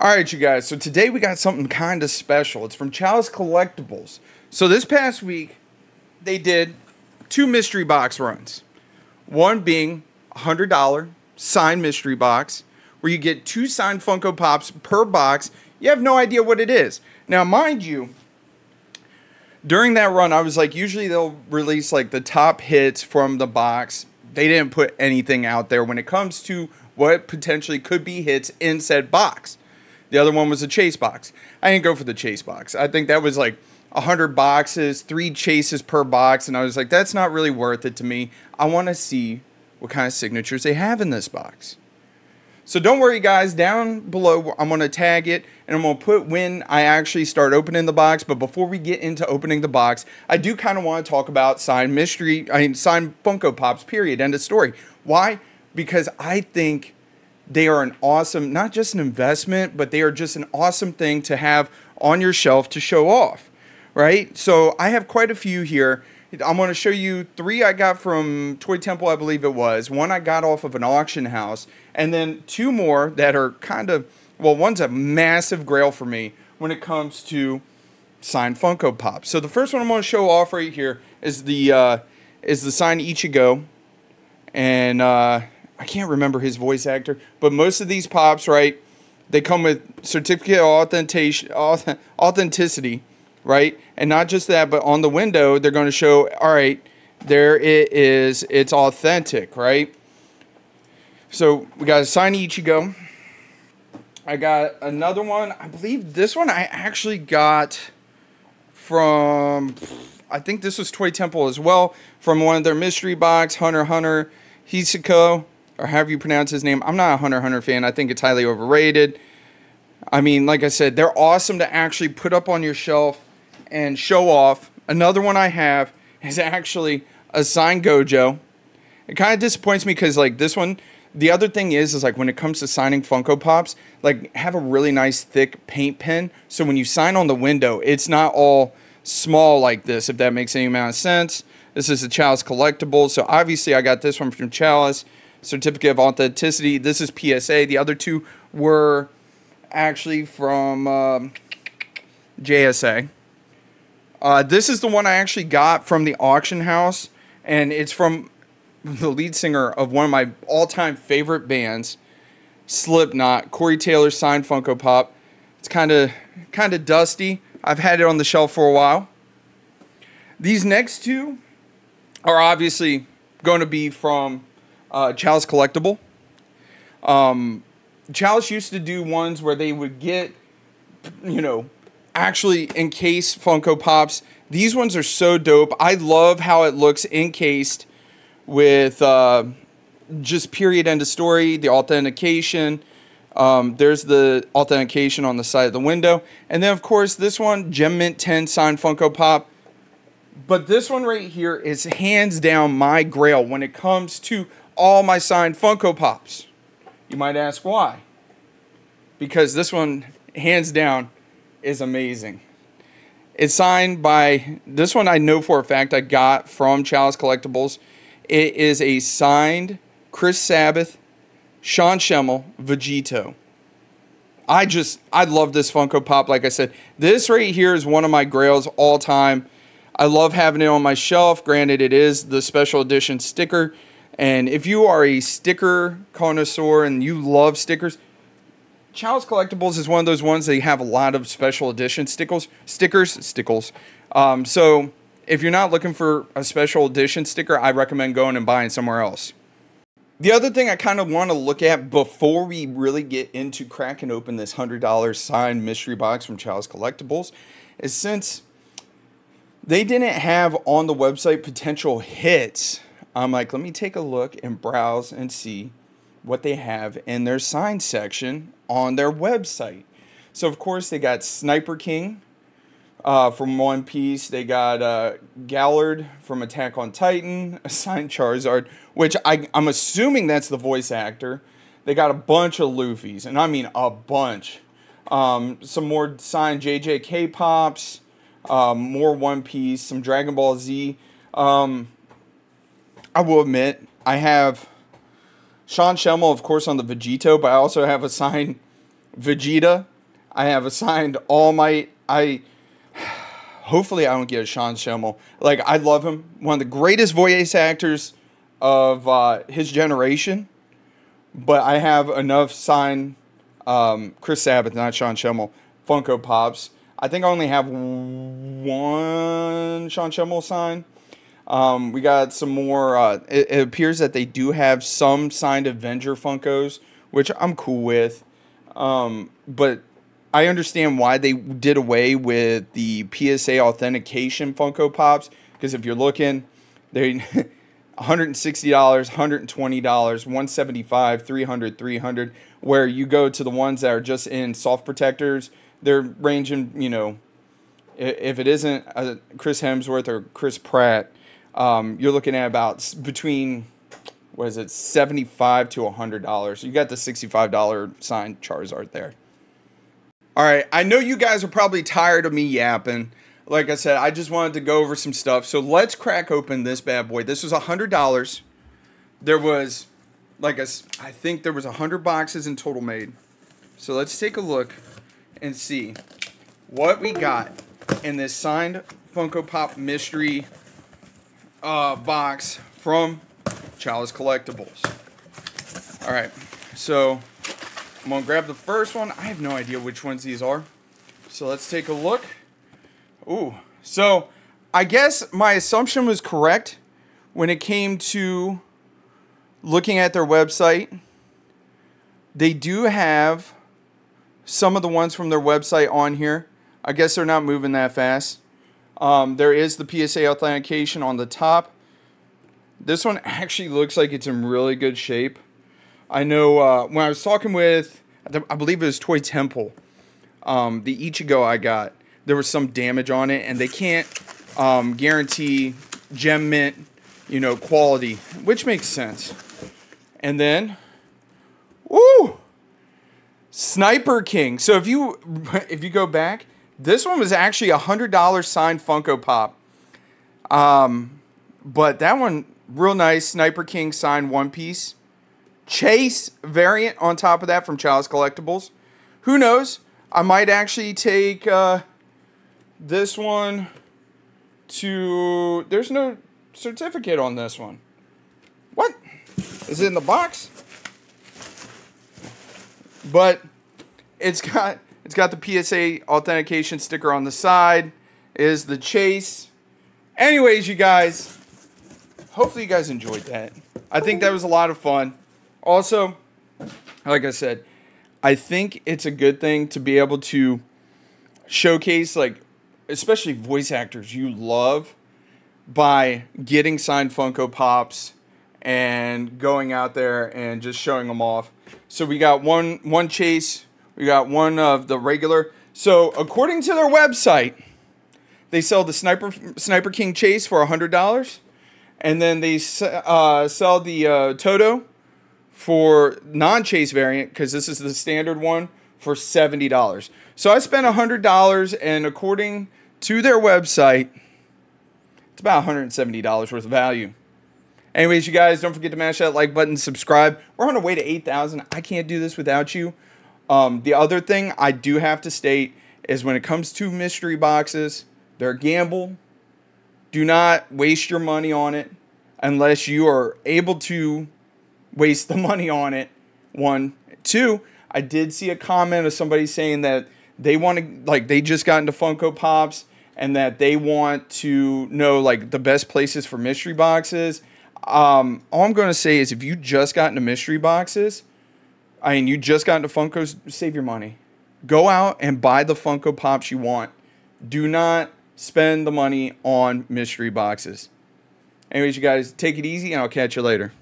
All right, you guys. So today we got something kind of special. It's from Chalice Collectibles. So this past week, they did two mystery box runs. One being a hundred dollar signed mystery box, where you get two signed Funko Pops per box. You have no idea what it is. Now, mind you, during that run, I was like, usually they'll release like the top hits from the box. They didn't put anything out there when it comes to what potentially could be hits in said box. The other one was a chase box. I didn't go for the chase box. I think that was like 100 boxes, three chases per box. And I was like, that's not really worth it to me. I want to see what kind of signatures they have in this box. So don't worry, guys. Down below, I'm going to tag it and I'm going to put when I actually start opening the box. But before we get into opening the box, I do kind of want to talk about signed mystery, I mean, signed Funko Pops, period. End of story. Why? Because I think they are an awesome, not just an investment, but they are just an awesome thing to have on your shelf to show off, right? So I have quite a few here. I'm going to show you three I got from Toy Temple, I believe it was. One I got off of an auction house, and then two more that are kind of, well, one's a massive grail for me when it comes to signed Funko Pop. So the first one I'm going to show off right here is the uh, is the signed Ichigo, and uh, I can't remember his voice actor, but most of these pops, right, they come with certificate of authentication, authenticity, right? And not just that, but on the window, they're going to show, all right, there it is, it's authentic, right? So we got a sign Ichigo. I got another one. I believe this one I actually got from, I think this was Toy Temple as well, from one of their mystery box, Hunter Hunter Hisako or however you pronounce his name. I'm not a Hunter Hunter fan. I think it's highly overrated. I mean, like I said, they're awesome to actually put up on your shelf and show off. Another one I have is actually a signed Gojo. It kind of disappoints me because like this one, the other thing is is like when it comes to signing Funko Pops, like have a really nice thick paint pen. So when you sign on the window, it's not all small like this. If that makes any amount of sense. This is a Chalice collectible. So obviously I got this one from Chalice certificate of authenticity. This is PSA. The other two were actually from um, JSA. Uh, this is the one I actually got from the auction house, and it's from the lead singer of one of my all-time favorite bands, Slipknot. Corey Taylor signed Funko Pop. It's kind of kind of dusty. I've had it on the shelf for a while. These next two are obviously going to be from uh, Chalice Collectible. Um, Chalice used to do ones where they would get, you know, actually encase Funko Pops. These ones are so dope. I love how it looks encased with uh, just period end of story, the authentication. Um, there's the authentication on the side of the window. And then, of course, this one, Gem Mint 10 signed Funko Pop. But this one right here is hands down my grail when it comes to all my signed Funko Pops. You might ask why. Because this one, hands down, is amazing. It's signed by, this one I know for a fact I got from Chalice Collectibles. It is a signed Chris Sabat, Sean Schemmel, Vegito. I just, I love this Funko Pop. Like I said, this right here is one of my grails all time. I love having it on my shelf. Granted, it is the special edition sticker. And if you are a sticker connoisseur and you love stickers, Chalice Collectibles is one of those ones that have a lot of special edition stickers, stickers, stickles. Um, so if you're not looking for a special edition sticker, I recommend going and buying somewhere else. The other thing I kind of want to look at before we really get into cracking open this $100 signed mystery box from Chalice Collectibles is since they didn't have on the website potential hits I'm like, let me take a look and browse and see what they have in their sign section on their website. So, of course, they got Sniper King uh, from One Piece. They got uh, Galliard from Attack on Titan, signed Charizard, which I, I'm assuming that's the voice actor. They got a bunch of Luffy's, and I mean a bunch. Um, some more signed JJK Pops, um, more One Piece, some Dragon Ball Z. Um, I will admit, I have Sean Schemmel, of course, on the Vegito, but I also have a signed Vegeta. I have a signed All Might. I hopefully I don't get a Sean Schemmel. Like I love him, one of the greatest voice actors of uh, his generation. But I have enough signed um, Chris Sabat, not Sean Schemmel, Funko Pops. I think I only have one Sean Schemmel sign. Um, we got some more. Uh, it, it, appears that they do have some signed Avenger Funkos, which I'm cool with. Um, but I understand why they did away with the PSA authentication Funko Pops because if you're looking, they $160, $120, $175, $300, $300, where you go to the ones that are just in soft protectors, they're ranging, you know, if it isn't Chris Hemsworth or Chris Pratt, um, you're looking at about between what is it, seventy five to hundred dollars. You got the sixty five dollar signed Charizard there. All right, I know you guys are probably tired of me yapping. Like I said, I just wanted to go over some stuff. So let's crack open this bad boy. This was hundred dollars. There was, like I, I think there was hundred boxes in total made. So let's take a look and see what we got in this signed Funko Pop mystery uh, box from Chalice Collectibles. All right, so I'm gonna grab the first one. I have no idea which ones these are. So let's take a look. Ooh, so I guess my assumption was correct when it came to looking at their website. They do have some of the ones from their website on here. I guess they're not moving that fast. Um, there is the PSA authentication on the top. This one actually looks like it's in really good shape. I know uh, when I was talking with, I believe it was Toy Temple, um, the Ichigo I got, there was some damage on it, and they can't um, guarantee gem mint, you know, quality, which makes sense. And then, woo, Sniper King. So if you if you go back, this one was actually a hundred dollar signed Funko Pop. Um, but that one real nice. Sniper King signed one piece. Chase variant on top of that from Chalice Collectibles. Who knows? I might actually take uh, this one to. There's no certificate on this one. What? Is it in the box? But it's got it's got the PSA authentication sticker on the side. Is the chase. Anyways, you guys, hopefully you guys enjoyed that. I think that was a lot of fun. Also, like I said, I think it's a good thing to be able to showcase like especially voice actors you love by getting signed Funko Pops and going out there and just showing them off. So we got one one chase we got one of the regular. So according to their website, they sell the Sniper Sniper King Chase for hundred dollars, and then they uh, sell the uh, Todo for non-chase variant because this is the standard one for seventy dollars. So I spent hundred dollars, and according to their website, it's about one hundred and seventy dollars worth of value. Anyways, you guys, don't forget to mash that like button, subscribe. We're on our way to 8,000. I can't do this without you. Um, the other thing I do have to state is when it comes to mystery boxes, they're a gamble. Do not waste your money on it unless you are able to waste the money on it. One. Two, I did see a comment of somebody saying that they want to, like, they just got into Funko Pops and that they want to know, like, the best places for mystery boxes. Um, all I'm going to say is if you just got into mystery boxes, I mean, you just got into Funkos, save your money. Go out and buy the Funko Pops you want. Do not spend the money on mystery boxes. Anyways, you guys, take it easy, and I'll catch you later.